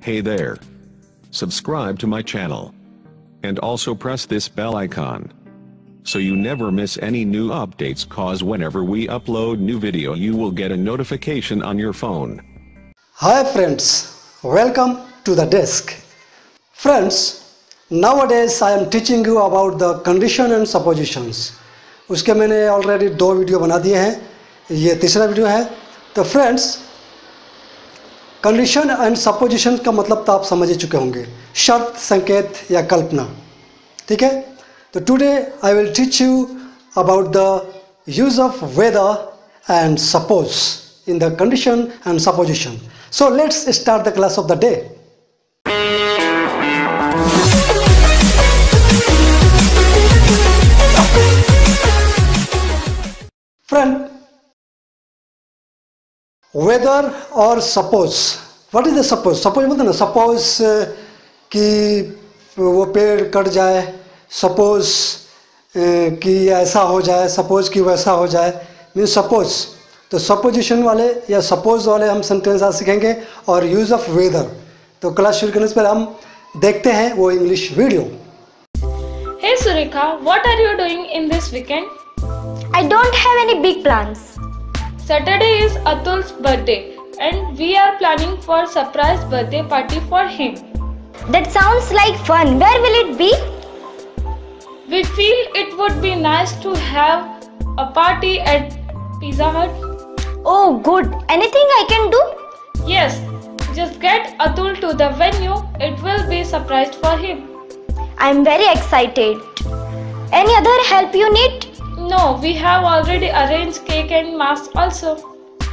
Hey there. Subscribe to my channel. And also press this bell icon. So you never miss any new updates cause whenever we upload new video you will get a notification on your phone. Hi friends, welcome to the desk. Friends, nowadays I am teaching you about the condition and suppositions. उसके मैंने already दो video बना दिए हैं ये तीसरा video है तो फ्रेंड्स कंडीशन एंड सपोजिशन का मतलब तो आप समझ चुके होंगे। शर्त, संकेत या कल्पना। ठीक है? तो today I will teach you about the use of whether and suppose in the condition and supposition so let's start the class of the day friend whether और suppose what is the suppose suppose बोलते ना suppose कि वो पेड़ cut जाए suppose कि ऐसा हो जाए सपोज़ कि वैसा हो जाए मीन सपोज़ तो सपोजिशन वाले या सपोज़ वाले हम सेंटेंस आज सीखेंगे और यूज़ ऑफ़ वेदर तो क्लास शुरू करने से पहले हम देखते हैं वो English video Hey Surika, what are you doing in this weekend? I don't have any big plans. Saturday is Atul's birthday and we are planning for a surprise birthday party for him. That sounds like fun. Where will it be? We feel it would be nice to have a party at Pizza Hut. Oh, good. Anything I can do? Yes, just get Atul to the venue. It will be surprise for him. I'm very excited. Any other help you need? No, we have already arranged cake and masks also.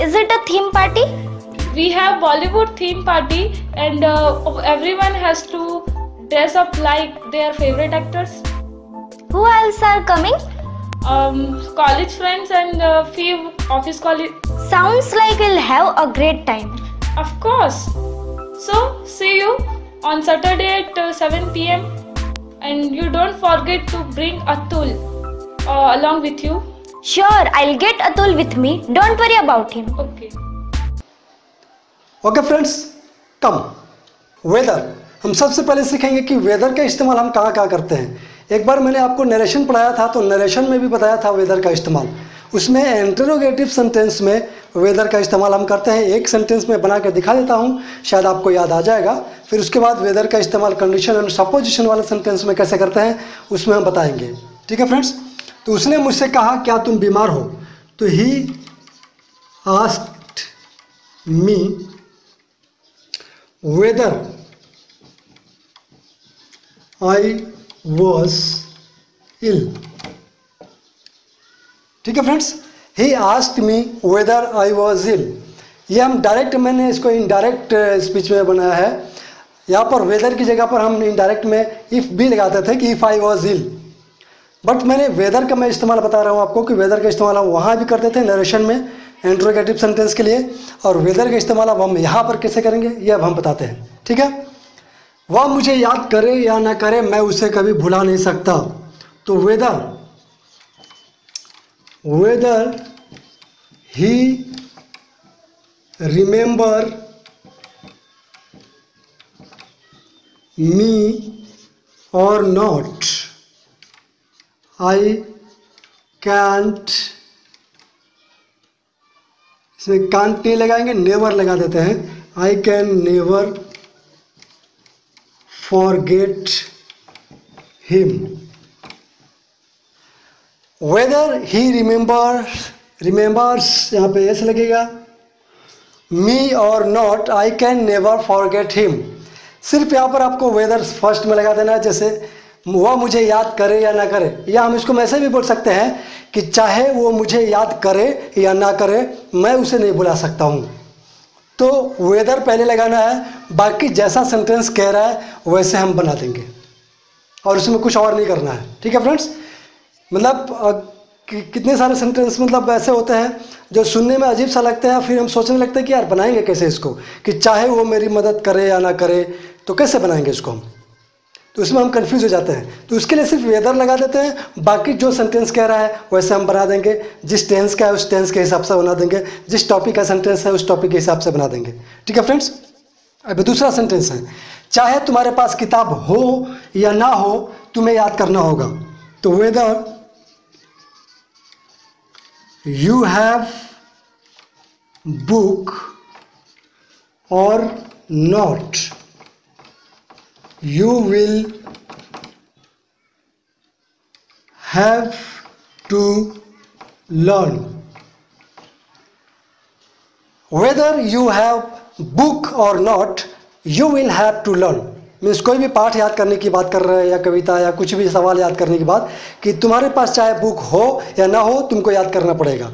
Is it a theme party? We have Bollywood theme party and uh, everyone has to dress up like their favorite actors. Who else are coming? um, college friends and uh, few office colleagues. Sounds like we'll have a great time. Of course. So, see you on Saturday at uh, 7 pm. And you don't forget to bring Atul uh, along with you. Sure, I'll get Atul with me. Don't worry about him. Okay. Okay friends come whether हम सबसे पहले सीखेंगे कि weather का इस्तेमाल हम कहाँ कहाँ करते हैं। एक बार मैंने आपको नरेशन पढ़ाया था तो नरेशन में भी बताया था वेदर का इस्तेमाल। उसमें इंटरोगेटिव सेंटेंस में वेदर का इस्तेमाल हम करते हैं। एक सेंटेंस में बना के दिखा देता हूँ शायद आपको याद आ जाएगा। फिर उसके बाद वेदर का इस्तेमाल कंडीशन एंड सपोजिशन वाले सेंटेंस में कैसे करते हैं उसमें हम बताएँगे। ठीक है फ्रेंड्स तो उसने मुझसे कहा, क्या तुम बीमार हो? तो he asked me whether I was ill. ठीक है friends he asked me whether I was ill ये हम डायरेक्ट मैंने इसको इनडायरेक्ट स्पीच में बनाया है। यहाँ पर वेदर की जगह पर हम इनडायरेक्ट में इफ़ भी लगाते थे कि if I was ill but मैंने वेदर का मैं इस्तेमाल बता रहा हूँ आपको कि वेदर का इस्तेमाल हम वहाँ भी करते थे नरेशन में इंट्रोगेटिव सेंटेंस के लिए। और वेदर का इस्तेमाल अब हम यहाँ पर कैसे करेंगे, ये अब हम बताते हैं। ठीक है? वह मुझे याद करे या ना करे, मैं उसे कभी भुला नहीं सकता। तो whether whether he remember me और नॉट आई कैंट इसमें कांट नहीं लगाएँगे नेवर लगा देते हैं। I can never forget him whether he remember remembers यहाँ पे ऐसे लगेगा मी और not I can never forget him सिर्फ़ यहाँ पर आपको वेदर फ़र्स्ट में लगा देना है, जैसे वह मुझे याद करे या ना करे, या हम इसको ऐसे भी बोल सकते हैं कि चाहे वो मुझे याद करे या ना करे, मैं उसे नहीं बुला सकता हूँ। तो वेदर पहले लगाना है, बाकी जैसा सेंटेंस कह रहा है, वैसे हम बना देंगे। और उसमें कुछ और नहीं करना है। ठीक है फ्रेंड्स? मतलब कितने सारे सेंटेंस मतलब ऐसे होते हैं, जो सुनने में अजीब सा लगते हैं, फिर हम सोचने लगते हैं कि यार बनाएँगे कैसे इसको? कि चाहे वो मेरी मदद करे या ना करे तो कैसे बनाएँगे इसको हम? तो उसमें हम कंफ्यूज हो जाते हैं। तो उसके लिए सिर्फ़ वेदर लगा देते हैं। बाकी जो सेंटेंस कह रहा है, वैसे हम बना देंगे। जिस टेंस का है, उस टेंस के हिसाब से बना देंगे। जिस टॉपिक का सेंटेंस है, उस टॉपिक के हिसाब से बना देंगे। ठीक है फ्रेंड्स अब दूसरा सेंटेंस है। चाहे तुम्हारे पास किताब हो या ना हो, तुम्हें याद करना होगा। तो वेदर यू हैव बुक और not you will have to learn whether you have book और not you will have to learn means कोई भी पाठ याद करने की बात कर रहे हैं, या कविता, या कुछ भी सवाल याद करने की बात, कि तुम्हारे पास चाहे बुक हो या ना हो, तुमको याद करना पड़ेगा।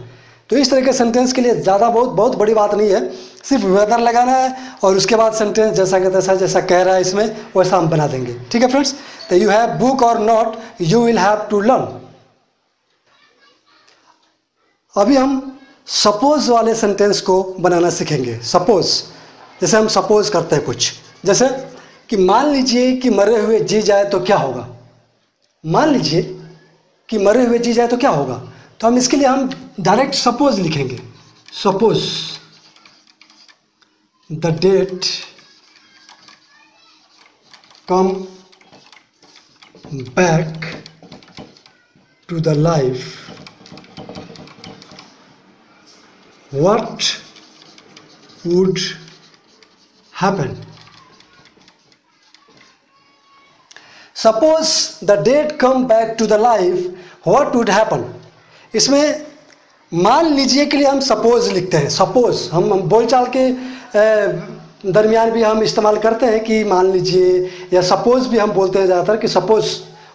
तो इस तरह के सेंटेंस के लिए ज़्यादा बहुत बहुत बड़ी बात नहीं है। सिर्फ़ वेदर लगाना है और उसके बाद सेंटेंस जैसा कि तैसा जैसा कह रहा है इसमें, वैसा हम बना देंगे। ठीक है फ्रेंड्स तो यू हैव बुक और not you will have to learn अभी हम सपोज़ वाले सेंटेंस को बनाना सीखेंगे। सपोज़ जैसे हम सपोज़ करते हैं कुछ। जैसे कि मान लीजिए कि मरे हुए जी जाए तो क्या होगा? मान लीजिए कि मरे हुए जी जाए तो क्या होगा? तो हम इसके लिए हम डायरेक्ट सपोज़ लिखेंगे। Suppose the dead come back to the life what would happen suppose the dead come back to the life what would happen इसमें मान लीजिए के लिए हम सपोज़ लिखते हैं सपोज़ हम, बोलचाल के दरमियान भी हम इस्तेमाल करते हैं कि मान लीजिए या सपोज़ भी हम बोलते हैं ज़्यादातर कि सपोज़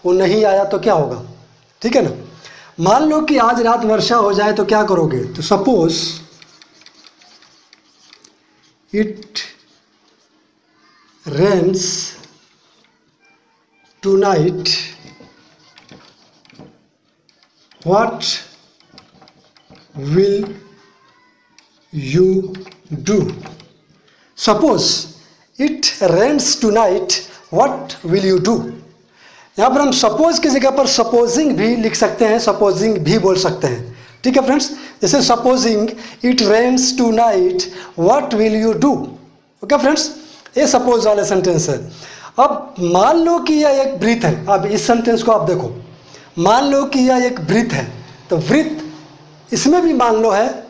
वो नहीं आया तो क्या होगा? ठीक है ना? मान लो कि आज रात वर्षा हो जाए तो क्या करोगे? तो suppose it tonight what will you do? Suppose it rains tonight, what will you do? यहाँ पर हम सपोज़ की जगह पर सपोजिंग भी लिख सकते हैं सपोजिंग भी बोल सकते हैं। ठीक है फ्रेंड्स जैसे supposing it rains tonight what will you do okay friends ये सपोज़ वाले सेंटेंस है। अब मान लो कि यह एक ब्रीथ है। अब इस सेंटेंस को आप देखो। मान लो कि यह एक ब्रीथ है। तो वृत्त इसमें भी मान लो है,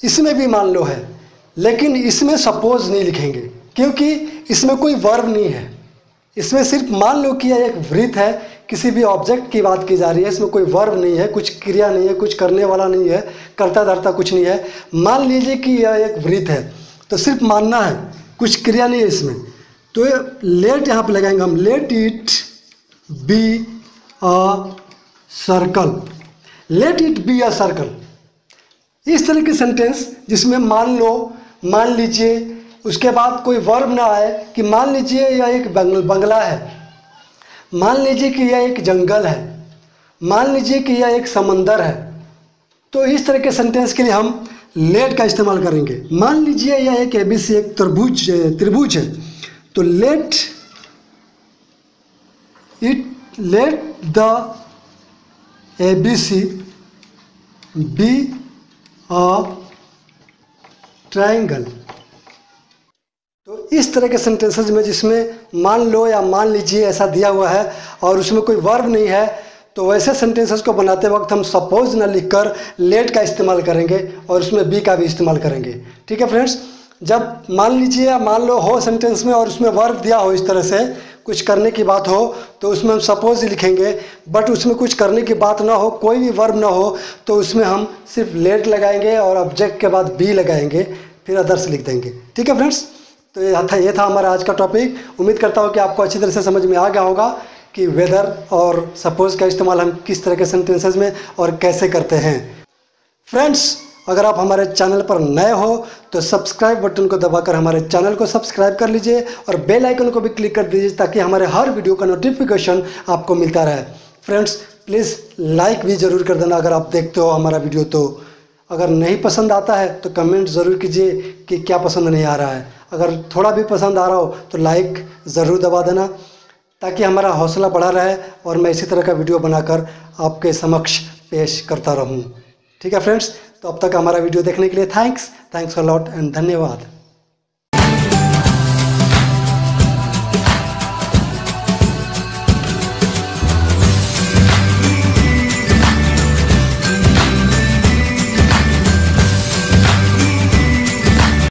इसमें भी मान लो है, लेकिन इसमें सपोज़ नहीं लिखेंगे, क्योंकि इसमें कोई वर्ब नहीं है। इसमें सिर्फ़ मान लो कि यह एक वृत्त है, किसी भी ऑब्जेक्ट की बात की जा रही है, इसमें कोई वर्ब नहीं है, कुछ क्रिया नहीं है, कुछ करने वाला नहीं है, करता धरता कुछ नहीं है। मान लीजिए कि यह एक वृत्त है तो सिर्फ़ मानना है, कुछ क्रिया नहीं है इसमें। तो लेट यहाँ पे लगाएँगे हम। Let it be a circle let it be a circle इस तरह की सेंटेंस जिसमें मान लो, मान लीजिए, उसके बाद कोई वर्ब ना आए कि मान लीजिए यह एक बंगला है। मान लीजिए कि यह एक जंगल है। मान लीजिए कि यह एक समंदर है। तो इस तरह के सेंटेंस के लिए हम लेट का इस्तेमाल करेंगे। मान लीजिए यह एक एबीसी एक त्रिभुज त्रिभुज है। तो let it let the ABC be a triangle तो इस तरह के सेंटेंसेज में जिसमें मान लो या मान लीजिए ऐसा दिया हुआ है और उसमें कोई वर्ब नहीं है तो वैसे सेंटेंसेस को बनाते वक्त हम सपोज़ न लिखकर लेट का इस्तेमाल करेंगे और उसमें बी का भी इस्तेमाल करेंगे। ठीक है फ्रेंड्स जब मान लीजिए या मान लो हो सेंटेंस में और उसमें वर्ब दिया हो इस तरह से कुछ करने की बात हो तो उसमें हम सपोज़ लिखेंगे बट उसमें कुछ करने की बात ना हो, कोई भी वर्ब ना हो तो उसमें हम सिर्फ़ लेट लगाएँगे और ऑब्जेक्ट के बाद बी लगाएँगे, फिर अदर्स लिख देंगे। ठीक है फ्रेंड्स तो ये था ये था हमारा आज का टॉपिक उम्मीद करता हूँ कि आपको अच्छी तरह से समझ में आ गया होगा कि वेदर और सपोज़ का इस्तेमाल हम किस तरह के सेंटेंसेज में और कैसे करते हैं। फ्रेंड्स अगर आप हमारे चैनल पर नए हो तो सब्सक्राइब बटन को दबाकर हमारे चैनल को सब्सक्राइब कर लीजिए और बेल आइकन को भी क्लिक कर दीजिए ताकि हमारे हर वीडियो का नोटिफिकेशन आपको मिलता रहे। फ्रेंड्स, प्लीज़ लाइक भी ज़रूर कर देना अगर आप देखते हो हमारा वीडियो तो। अगर नहीं पसंद आता है तो कमेंट ज़रूर कीजिए कि क्या पसंद नहीं आ रहा है। अगर थोड़ा भी पसंद आ रहा हो तो लाइक ज़रूर दबा देना ताकि हमारा हौसला बढ़ा रहे और मैं इसी तरह का वीडियो बनाकर आपके समक्ष पेश करता रहूँ। ठीक है फ्रेंड्स तो अब तक हमारा वीडियो देखने के लिए thanks thanks a lot and धन्यवाद।